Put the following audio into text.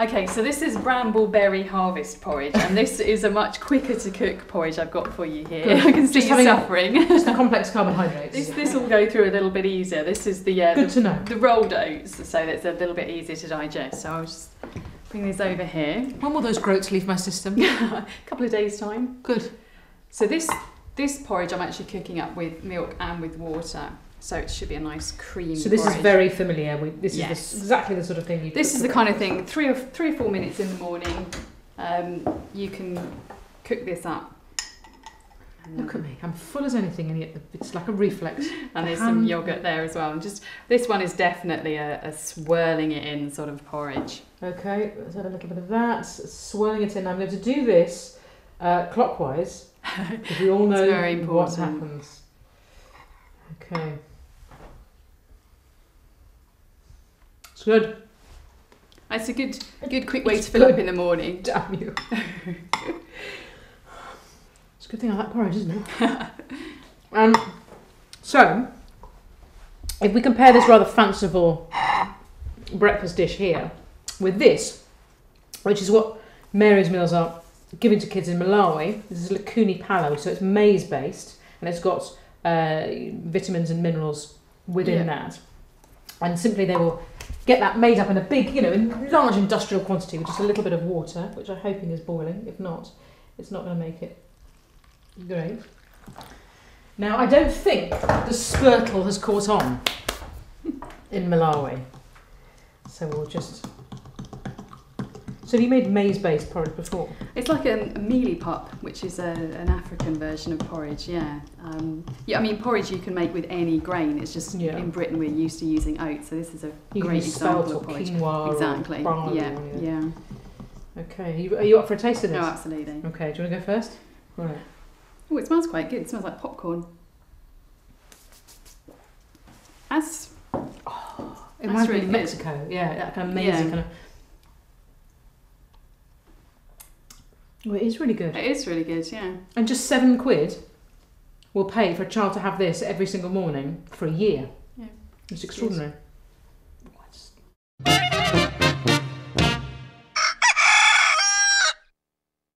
Okay, so this is brambleberry harvest porridge, and this is a much quicker to cook porridge I've got for you here. Good. I can see Just you a- suffering. Just the complex carbohydrates. this this will go through a little bit easier. This is the uh, Good the, to know. the rolled oats, so that's a little bit easier to digest. So I'll just bring these over here. When will those groats leave my system? a couple of days time. Good. So this this porridge I'm actually cooking up with milk and with water, so it should be a nice cream. So this porridge. is very familiar. We, this is the, exactly the sort of thing you. This is the kind of thing. Three or three or four minutes in the morning, um, you can cook this up. Look at me. I'm full as anything, and yet it's like a reflex. and there's some yogurt there as well. And just this one is definitely a, a swirling it in sort of porridge. Okay, let's add a little bit of that. Swirling it in. I'm going to do this uh, clockwise because we all know what happens. Okay. Good. It's a good good quick way It's to fill up in the morning. Damn you. it's a good thing I like porridge, isn't it? um, so, if we compare this rather fanciful breakfast dish here with this, which is what Mary's meals are given to kids in Malawi, this is likuni phala, so it's maize based and it's got uh, vitamins and minerals within Yeah. that. And simply they will get that made up in a big, you know, in large industrial quantity with just a little bit of water, which I'm hoping is boiling. If not, it's not going to make it great. Now, I don't think the spurtle has caught on in Malawi. So we'll just. So have you made maize-based porridge before? It's like a, a mealie pop, which is a, an African version of porridge. Yeah, um, yeah. I mean, porridge you can make with any grain. It's just Yeah. in Britain we're used to using oats, so this is a You great example of porridge. quinoa Exactly. Yeah, or- yeah. Okay. Are you, are you up for a taste of this? No, absolutely. Okay. Do you want to go first? Right. Oh, it smells quite good. It smells like popcorn. That's It That's reminds me really of good. Mexico. Yeah, that kind of maizy Yeah. kind of. Well, it is really good. it is really good. Yeah. And just seven quid will pay for a child to have this every single morning for a year. Yeah. It's extraordinary.